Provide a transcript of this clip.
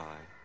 covered